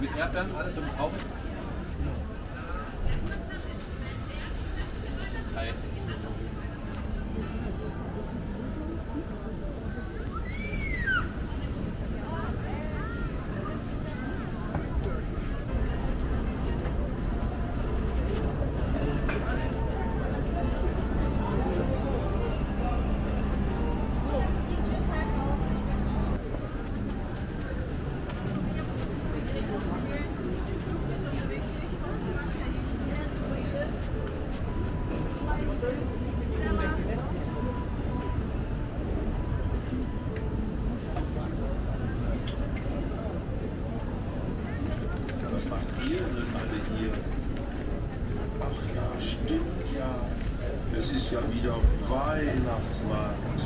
Mit Erdbeeren, alles, was drauf ist? Hi. Was macht ihr denn alle hier? Ach ja, stimmt ja. Es ist ja wieder Weihnachtsmarkt.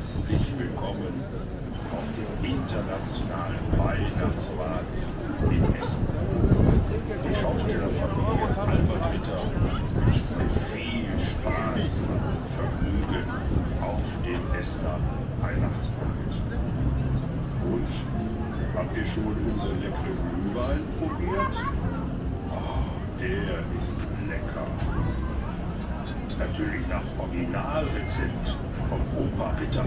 Herzlich willkommen auf dem internationalen Weihnachtsmarkt in Essen. Die Schaustellerfamilie Albert Ritter wünscht viel Spaß und Vergnügen auf dem Essener Weihnachtsmarkt. Und habt ihr schon unseren leckeren Glühwein probiert? Oh, der ist lecker. Natürlich nach Originalrezept vom Opa Ritter.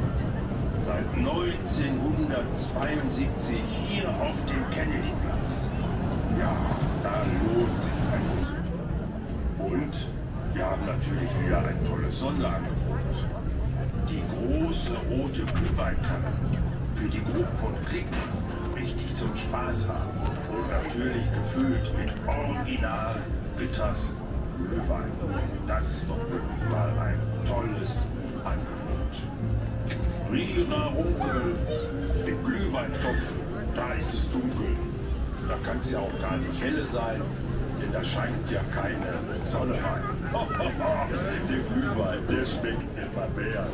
Seit 1972 hier auf dem Kennedyplatz. Ja, da lohnt sich ein Besuch. Und wir haben natürlich wieder ein tolles Sonderangebot. Die große rote Glühweinkanne für die Gruppe und Klick richtig zum Spaß haben. Und natürlich gefüllt mit Original Ritters Glühwein. Das ist doch wirklich mal ein tolles Angebot. Rira Rumpel, im Glühweintopf, da ist es dunkel. Da kann es ja auch gar nicht helle sein, denn da scheint ja keine Sonne rein. der Glühwein, der schmeckt immer mehr.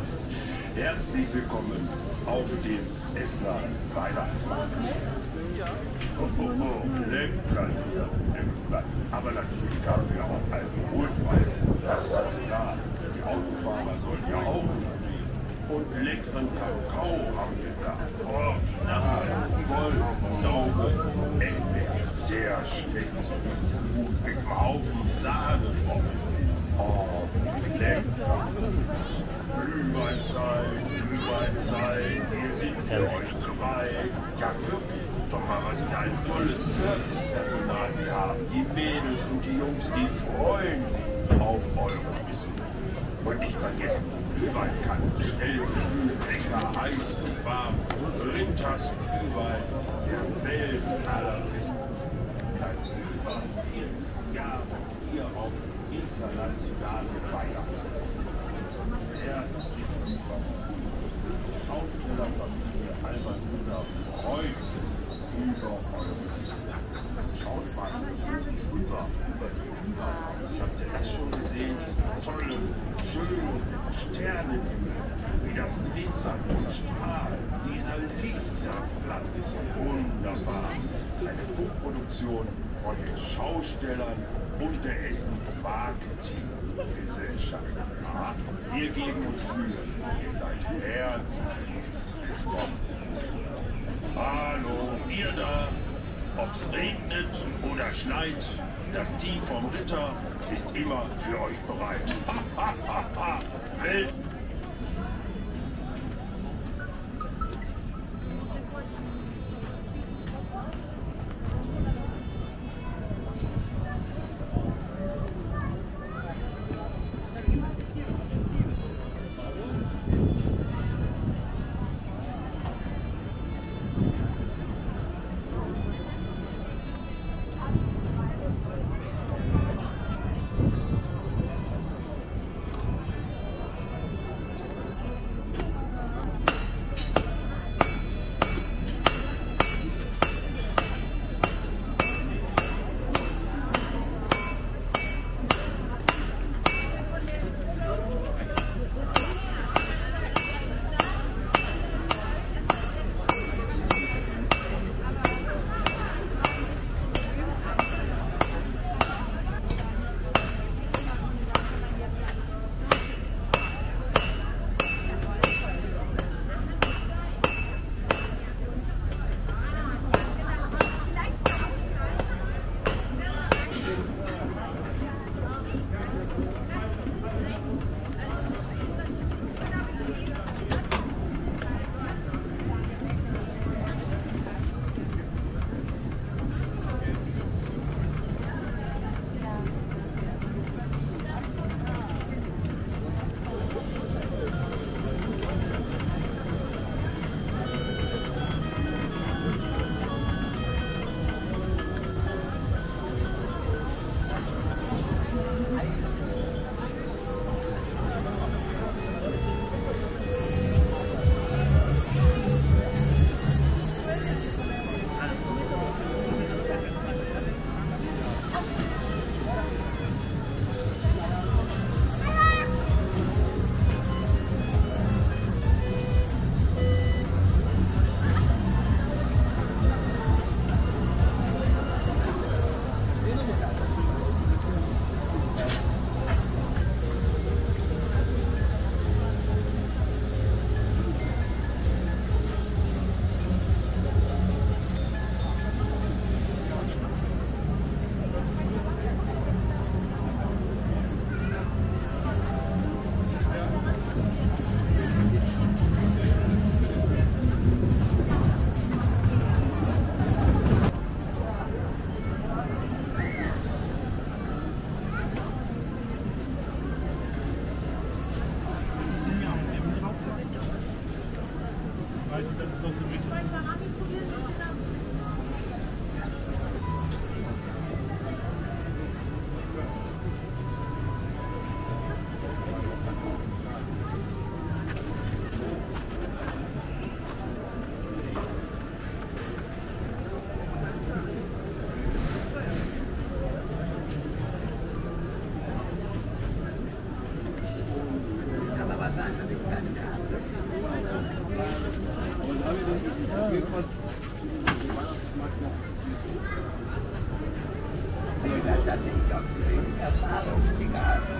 Herzlich willkommen auf dem Essener Weihnachtsmarkt. Oh, oh, oh, lecker hier. lecker. Aber natürlich haben wir auch alkoholfrei. Das ist doch klar. Die Autofahrer sollen ja auch und leckeren Kakao haben wir da. Original, voll, sauber, Erdbeer, sehr schmeckt gut mit einem Haufen Sahne drauf. Oh, lecker. Glühweinzeit, Glühweinzeit, wir sind für euch bereit. Ja, wirklich, doch mal was für ein tolles Servicepersonal wir haben. Die Mädels und die Jungs, die freuen sich auf eure Besuch. Und nicht vergessen, Glühwein kann schnell gekühlt, lecker, heiß und warm. Ritters Glühwein, der Welt aller Wissen. Kann über 40 Jahre hier auf internationale Weihnachtsmarkt. Herzlich willkommen. Schaustellerfamilie Albert Müller freut sich über eure Schaut mal wie das glitzert und strahlt. Dieser Lichterplatz ist wunderbar. Eine Buchproduktion von den Schaustellern und der Essen Marketing Gesellschaft. Ja, wir geben uns Mühe. Ihr seid willkommen. Hallo, ihr da. Ob's regnet oder schneit, das Team vom Ritter ist immer für euch bereit. Ha, ha, ha, ha. Erfahrungsbegabt.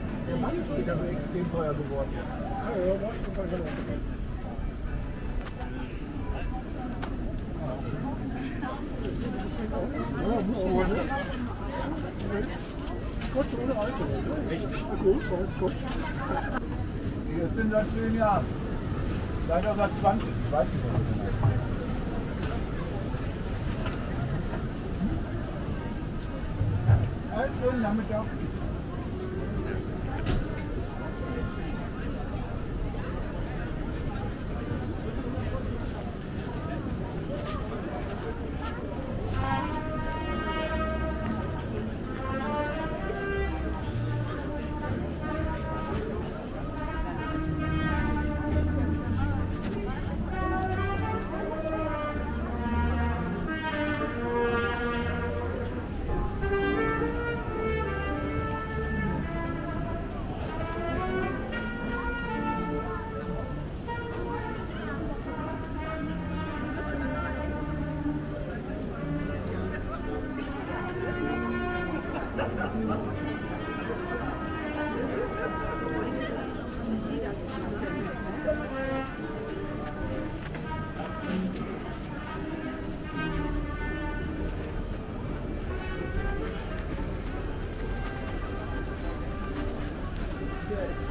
der Mannspeter so extrem teuer geworden ist. Genau. Ne? Scotch ohne Alkohol. Echt? Gut, weiß Scotch. Ich bin seit zehn Jahren. Leider seit 20. Ich weiß nicht, was das ist. Einen schönen Nachmittag.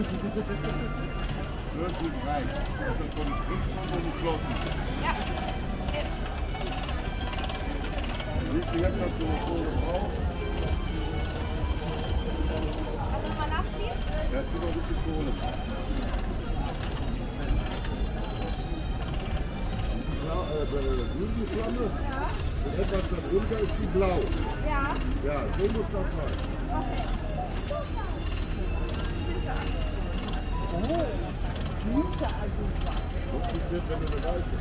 Wirklich rein. Das ist von Kriegsfonds geschlossen. Ja. Siehst du jetzt, dass du eine Kohle brauchst? Also mal nachziehen? Ja, zieh mal ein bisschen Kohle. Äh, äh, grüne Flamme. Und etwas darunter ist die blau. Ja. Ja, so muss das sein. Das ist jetzt, wenn du eine weiße